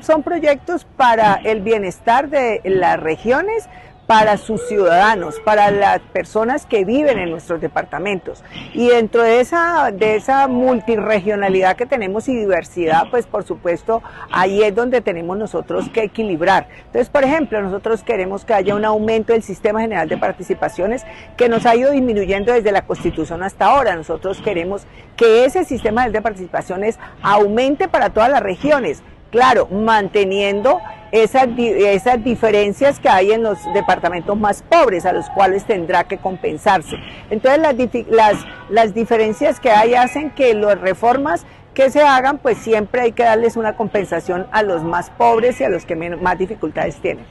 Son proyectos para el bienestar de las regiones, para sus ciudadanos, para las personas que viven en nuestros departamentos. Y dentro de esa, de esa multiregionalidad que tenemos y diversidad, pues por supuesto, ahí es donde tenemos nosotros que equilibrar. Entonces, por ejemplo, nosotros queremos que haya un aumento del sistema general de participaciones que nos ha ido disminuyendo desde la Constitución hasta ahora. Nosotros queremos que ese sistema de participaciones aumente para todas las regiones claro, manteniendo esas, esas diferencias que hay en los departamentos más pobres, a los cuales tendrá que compensarse. Entonces las, las, las diferencias que hay hacen que las reformas que se hagan, pues siempre hay que darles una compensación a los más pobres y a los que más dificultades tienen.